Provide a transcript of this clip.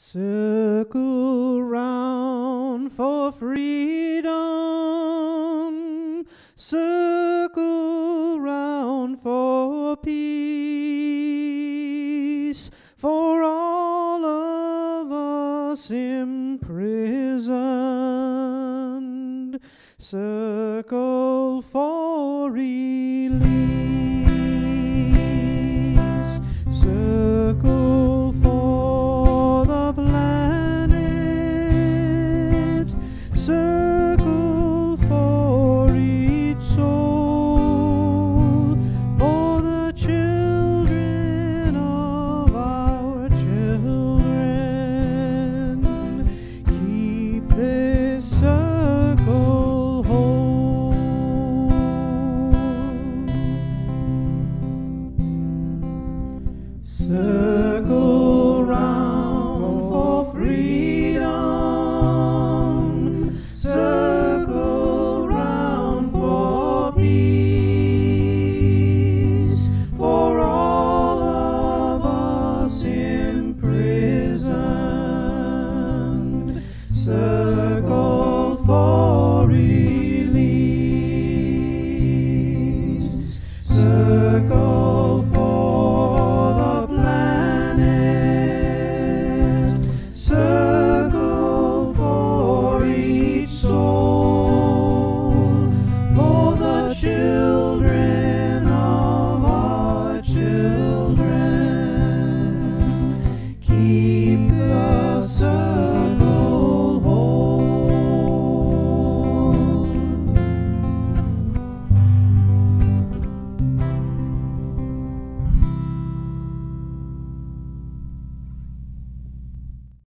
Circle round for freedom. Circle round for peace. For all of us imprisoned. Circle for release. Circle